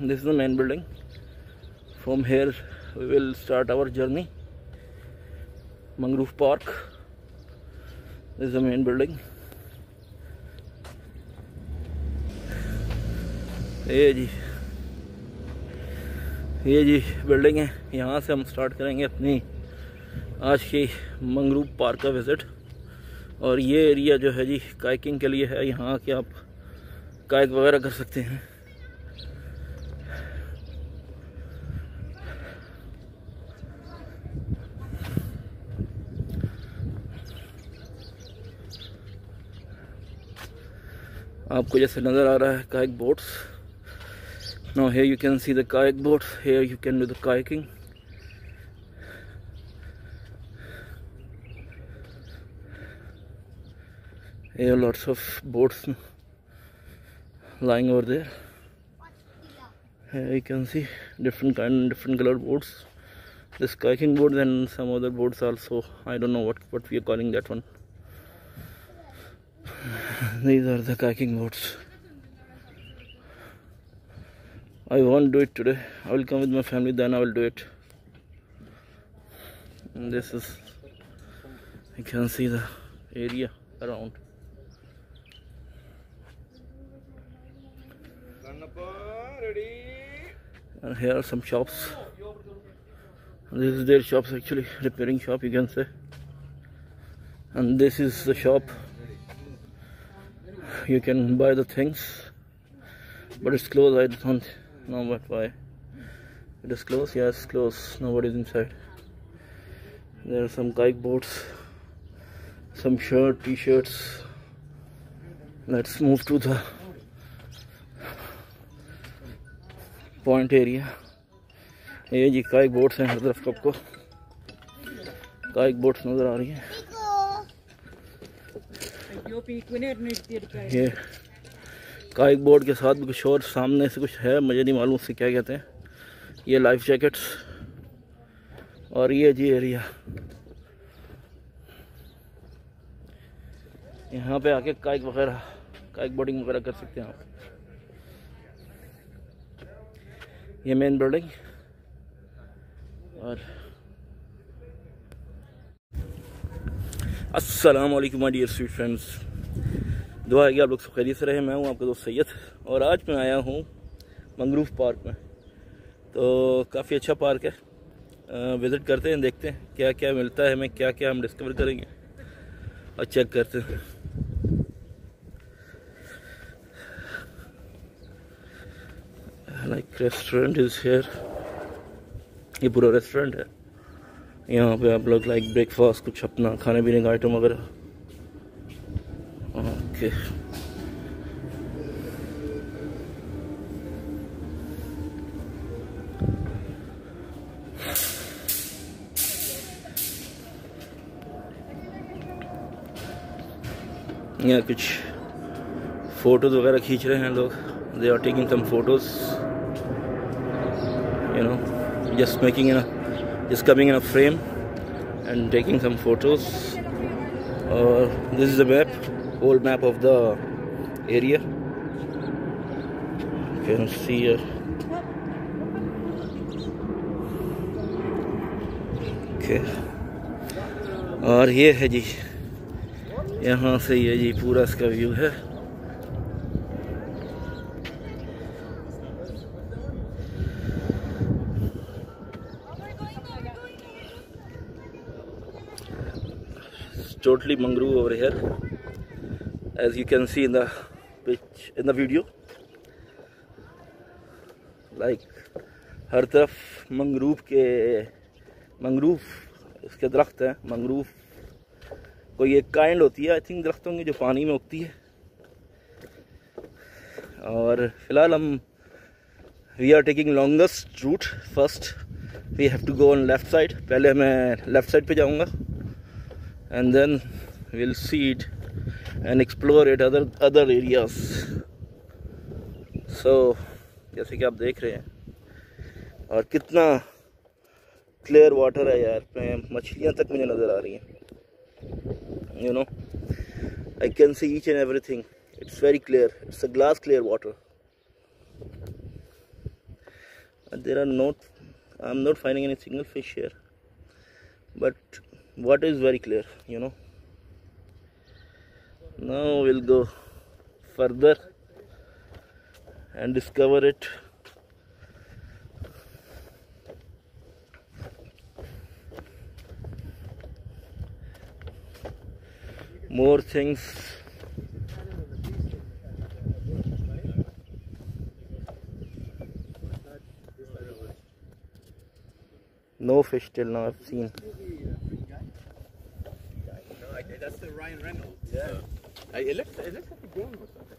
this is the main building from here we will start our journey mangrove park this is the main building ये जी ये जी building है यहाँ से हम start करेंगे अपनी आज की मंगरूप पार्क का विज़िट और ये एरिया जो है जी काइकिंग के लिए है यहाँ के आप काइक वगैरह कर सकते हैं आपको जैसे नज़र आ रहा है kayak boats now here you can see the kayak boats here you can do the kayaking here lots of boats lying over there here you can see different kind different color boats this kayaking board and some other boats also i don't know what what we are calling that one these are the kayaking boats I won't do it today. I will come with my family, then I will do it. And this is, you can see the area around. And here are some shops. This is their shops actually, repairing shop you can say. And this is the shop You can buy the things, but it's closed. I don't know but why it is closed yes closed nobody's inside there are some kite boats some shirt t-shirts let's move to the point area ये जी काइक boats हैं हर तरफ आपको काइक boats नज़र आ रही हैं ये काइक board के साथ भी कुछ और सामने से कुछ है, मुझे नहीं मालूम उससे क्या कहते हैं। ये लाइफ जैकेट्स और ये जी एरिया। यहाँ पे आके काइक वगैरह, काइक बोर्डिंग वगैरह कर सकते हैं आप। ये मेन बिल्डिंग और अस्सलाम वालेकुम माय डियर स्वीट फ्रेंड्स दुआ है कि आप लोग सब खैरियत से रहे। मैं हूँ आपका दोस्त सैयद, और आज मैं आया हूँ मंगरूफ पार्क में। तो काफ़ी अच्छा पार्क है। विज़िट करते हैं, देखते हैं क्या क्या मिलता है हमें क्या क्या हम डिस्कवर करेंगे, और चेक करते हैं। लाइक रेस्टोरेंट इज़ हेयर ये पूरा रेस्टोरेंट है। यहाँ पे आप लोग लाइक ब्रेकफास्ट कुछ अपना खाने पीने का आइटम वगैरह। ओके यहाँ कुछ फ़ोटोज़ वगैरह खींच रहे हैं लोग। They are taking some photos you know just making in just coming in a frame and taking some photos और this is the map whole map of the area. You can see here. Okay. और ये है जी, यहाँ से ये जी पूरा इसका view है। Totally mangrove over here, as you can see in the pitch, in the video. Like, हर तरफ़ मंगरूफ के मंगरूफ इसके दरख्त हैं मंगरूफ कोई एक काइंड होती है आई थिंक दरख्त होंगे जो पानी में उगती है. और फ़िलहाल हम we are taking longest route first we have to go on left side पहले मैं लेफ़्ट साइड पे जाऊँगा. And then will see it and explore it other other areas so जैसे कि आप देख रहे हैं, और कितना क्लियर वाटर है यार पे मछलियाँ तक मुझे नज़र आ रही हैं। You know I can see each and everything it's very clear it's a glass clear water there are not, i'm not finding any single fish here. But water is very clear you know. Now we'll go further and discover it. More things. No fish till now I've seen That's the Ryan Reynolds. Yeah. It looks, it looks like a game or something.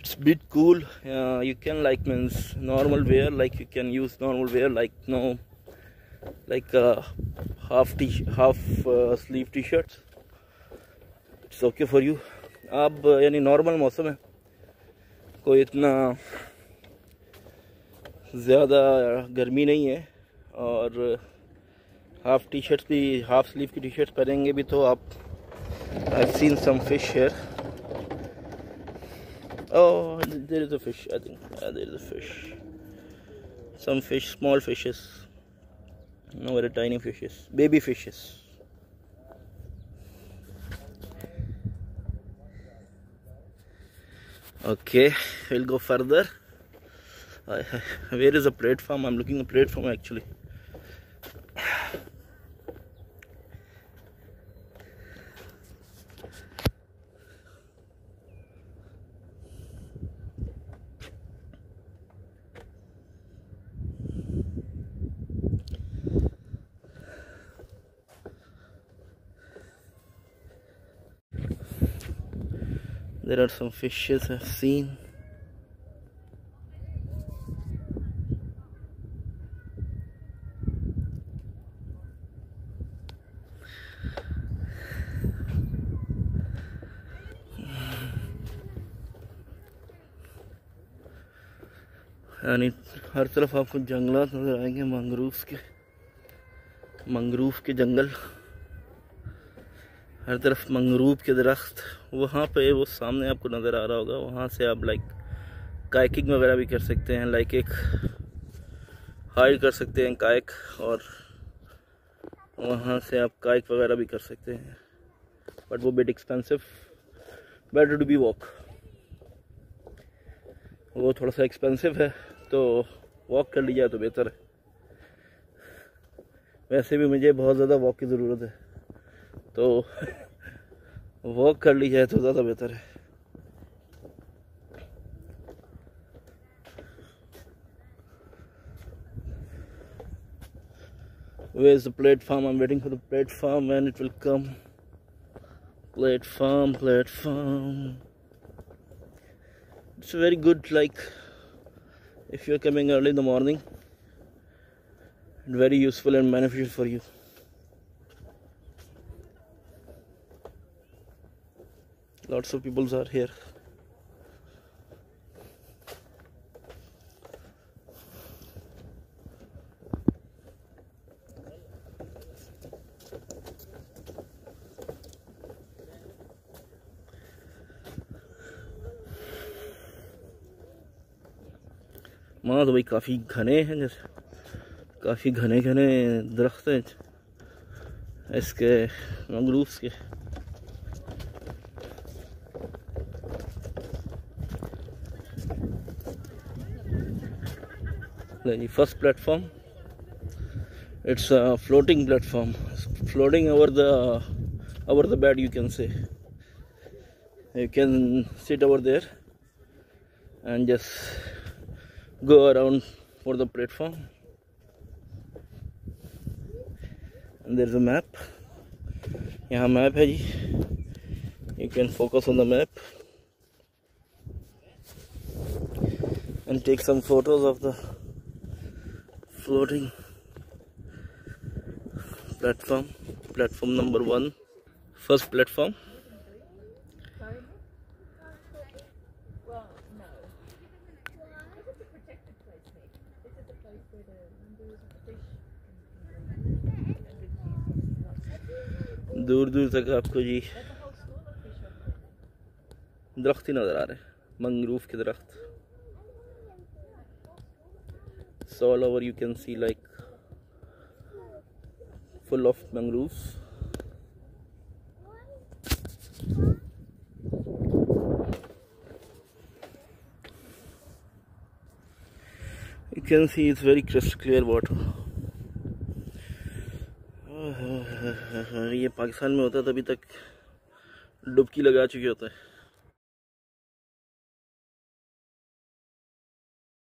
It's bit cool. Uh, you can like means normal wear, like you can use normal wear, like no, like uh, half t half uh, sleeve t-shirts. It's okay for you. अब यानी normal मौसम है कोई इतना ज़्यादा गर्मी नहीं है और हाफ़ टी शर्ट भी हाफ़ स्लीव की टी शर्ट पहनेंगे भी तो आप I seen some fish here oh there is a fish I think there is a fish some fish small fishes no very tiny fishes baby fishes Okay, we'll go further. Where is the platform? I'm looking at platform actually. There are some fishes I've seen. यानी हर तरफ़ आपको जंगलात नज़र आएँगे मंगरूफ के मंगरूफ के जंगल हर तरफ़ मंगरूब के दरख्त वहाँ पे वो सामने आपको नज़र आ रहा होगा, वहाँ से आप लाइक काइकिंग वगैरह भी कर सकते हैं लाइक एक हाइड कर सकते हैं काइक और वहाँ से आप काइक वगैरह भी कर सकते हैं। बट वो bit expensive better to be walk वो थोड़ा सा एक्सपेंसिव है तो वॉक कर लिया तो बेहतर है। वैसे भी मुझे बहुत ज़्यादा वॉक की ज़रूरत है तो वॉक कर ली जाए तो ज़्यादा बेहतर है। Where is the platform I am waiting for the platform when it will come platform platform it's very good like if you are coming early in the morning and very useful and beneficial for you lots of people are here. वहाँ तो भाई काफ़ी घने हैं जैसे काफ़ी घने घने दरख्त हैं। इसके मंगरूफ्स के। the first platform it's a floating platform it's floating over the over the bed you can say you can sit over there and just go around for the platform and there's a map यहाँ map है जी you can focus on the map and take some photos of the flooring platform platform number one first platform दूर दूर तक आपको जी, दरख्त ही नज़र आ रहे मंगरूफ के दरख्त। All over you can see like full of mangroves you can see it's very crystal clear water ये पाकिस्तान में होता तभी तक डुबकी लगा चुके होता है